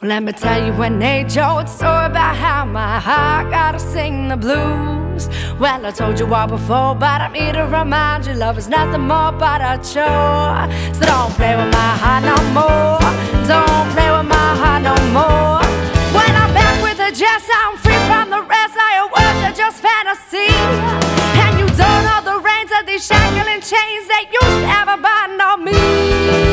Well, let me tell you an age-old story about how my heart gotta sing the blues. Well, I told you all before, but I'm here to remind you, love is nothing more but a chore. So don't play with my heart no more. Don't play with my heart no more. When I'm back with a jazz, I'm free from the rest. I words are just fantasy, and you don't know the reins of these shackling chains that used to have a on me.